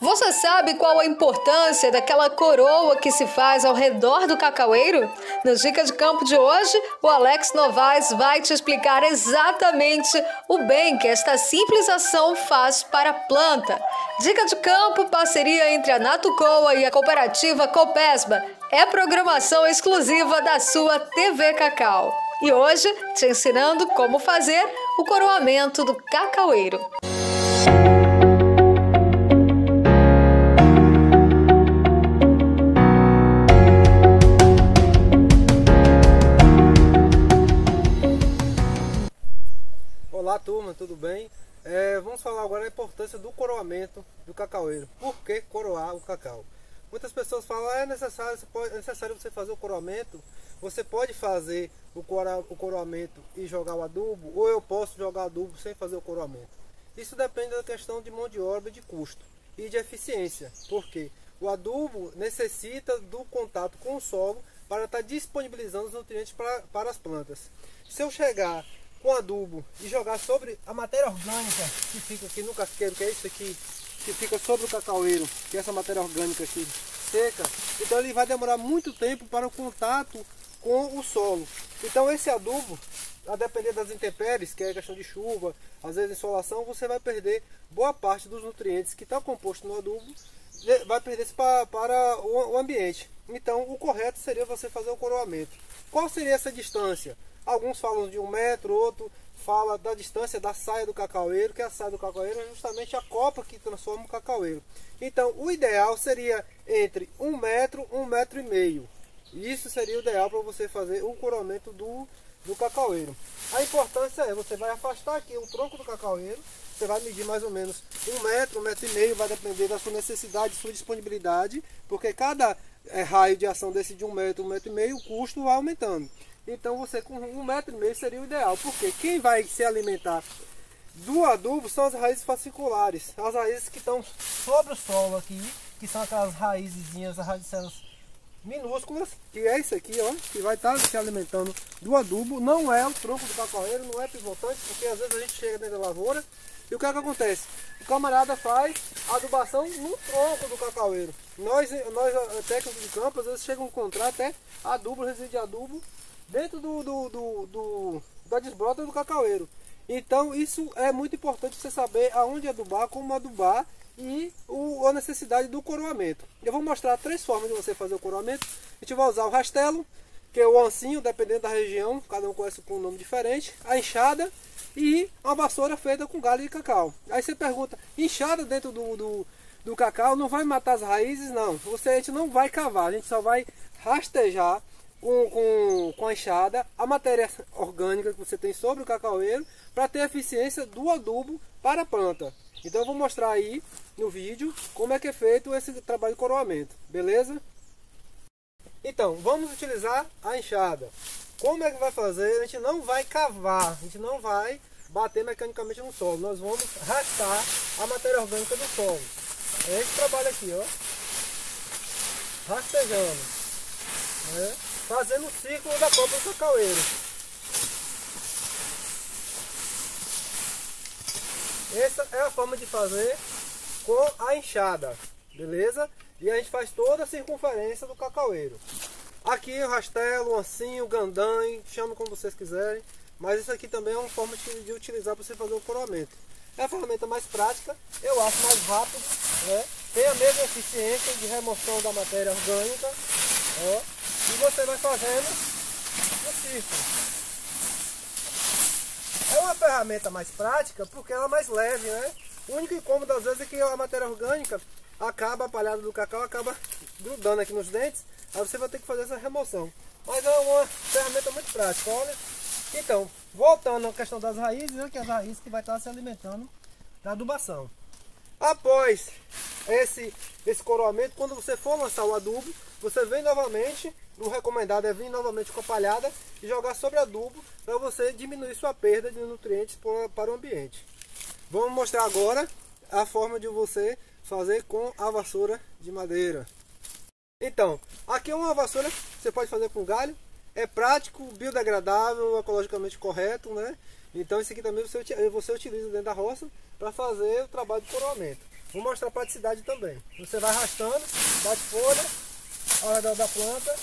Você sabe qual a importância daquela coroa que se faz ao redor do cacaueiro? No Dica de Campo de hoje, o Alex Novaes vai te explicar exatamente o bem que esta simples ação faz para a planta. Dica de Campo, parceria entre a Natucoa e a cooperativa Copesba. É programação exclusiva da sua TV Cacau. E hoje, te ensinando como fazer o coroamento do cacaueiro. Turma, tudo bem? É, vamos falar agora da importância do coroamento do cacaueiro. Por que coroar o cacau? Muitas pessoas falam, ah, é necessário, pode, é necessário você fazer o coroamento. Você pode fazer o, cora, o coroamento e jogar o adubo, ou eu posso jogar adubo sem fazer o coroamento. Isso depende da questão de mão de obra, de custo e de eficiência. Porque o adubo necessita do contato com o solo para estar disponibilizando os nutrientes para, para as plantas. Se eu chegar com adubo e jogar sobre a matéria orgânica que fica aqui no casqueiro, que é isso aqui, que fica sobre o cacaueiro, que é essa matéria orgânica aqui seca, então ele vai demorar muito tempo para o contato com o solo. Então esse adubo, a depender das intempéries, que é questão de chuva, às vezes insolação, você vai perder boa parte dos nutrientes que está composto no adubo, vai perder-se para, para o ambiente. Então o correto seria você fazer o coroamento. Qual seria essa distância? Alguns falam de um metro, outro fala da distância da saia do cacaueiro, que a saia do cacaueiro é justamente a copa que transforma o cacaueiro. Então, o ideal seria entre um metro, um metro e meio. Isso seria o ideal para você fazer o coroamento do, do cacaueiro. A importância é, você vai afastar aqui o tronco do cacaueiro, você vai medir mais ou menos um metro, um metro e meio, vai depender da sua necessidade, sua disponibilidade, porque cada é, raio de ação desse de um metro, um metro e meio, o custo vai aumentando. Então você com um metro e meio seria o ideal. Porque quem vai se alimentar do adubo são as raízes fasciculares. As raízes que estão sobre o solo aqui, que são aquelas raízes, as radicelas minúsculas, que é isso aqui, ó, que vai estar se alimentando do adubo. Não é o tronco do cacaueiro, não é pivotante, porque às vezes a gente chega dentro da lavoura e o que é que acontece? O camarada faz adubação no tronco do cacaueiro. Nós, nós técnicos de campo, às vezes chegam a encontrar até adubo, resíduo de adubo dentro do, do, do, do da desbrota do cacaueiro. Então isso é muito importante você saber aonde adubar, como adubar e o, a necessidade do coroamento. Eu vou mostrar três formas de você fazer o coroamento. A gente vai usar o rastelo, que é o ancinho, dependendo da região, cada um conhece com um nome diferente, a enxada e uma vassoura feita com galho de cacau. Aí você pergunta, enxada dentro do, do, do cacau não vai matar as raízes? Não, você, a gente não vai cavar, a gente só vai rastejar com, com, com a enxada a matéria orgânica que você tem sobre o cacaueiro para ter eficiência do adubo para a planta. Então eu vou mostrar aí no vídeo como é que é feito esse trabalho de coroamento, beleza? Então, vamos utilizar a enxada. Como é que vai fazer? A gente não vai cavar, a gente não vai bater mecanicamente no solo. Nós vamos rastar a matéria orgânica do solo. É esse trabalho aqui, ó. Rastejando. Né? Fazendo o ciclo da copa do cacaueiro. Essa é a forma de fazer com a enxada, beleza? E a gente faz toda a circunferência do cacaueiro. Aqui o rastelo, o ancinho, o gandanho, chama como vocês quiserem. Mas isso aqui também é uma forma de, utilizar para você fazer o coroamento. É a ferramenta mais prática, eu acho mais rápido, né? tem a mesma eficiência de remoção da matéria orgânica. Ó e você vai fazendo o círculo. É uma ferramenta mais prática porque ela é mais leve, né? O único incômodo às vezes é que a matéria orgânica acaba, a palhada do cacau acaba grudando aqui nos dentes, aí você vai ter que fazer essa remoção. Mas é uma ferramenta muito prática, olha. Então, voltando à questão das raízes, né, que é as raízes que vai estar se alimentando da adubação. Após esse, esse coroamento, quando você for lançar o adubo, você vem novamente, o recomendado é vir novamente com a palhada e jogar sobre adubo para você diminuir sua perda de nutrientes para o ambiente. Vamos mostrar agora a forma de você fazer com a vassoura de madeira. Então, aqui é uma vassoura que você pode fazer com galho, é prático, biodegradável, ecologicamente correto, né? Então esse aqui também você, você utiliza dentro da roça para fazer o trabalho de coroamento. Vou mostrar a praticidade também. Você vai arrastando, bate folha ao redor da planta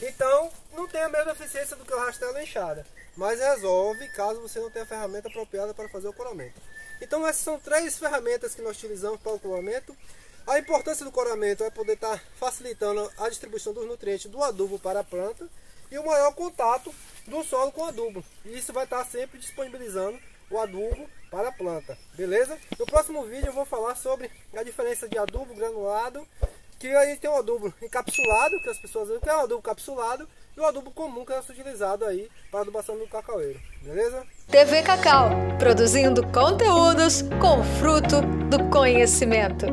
Então, não tem a mesma eficiência do que o rastelo enxada, mas resolve caso você não tenha a ferramenta apropriada para fazer o coramento. Então, essas são três ferramentas que nós utilizamos para o coramento. A importância do coramento é poder estar facilitando a distribuição dos nutrientes do adubo para a planta e o maior contato do solo com o adubo. E isso vai estar sempre disponibilizando o adubo para a planta, beleza? No próximo vídeo eu vou falar sobre a diferença de adubo granulado que aí tem o adubo encapsulado, que as pessoas veem que é o adubo capsulado, e o adubo comum que é utilizado aí para adubação do cacaueiro, beleza? TV Cacau, produzindo conteúdos com fruto do conhecimento.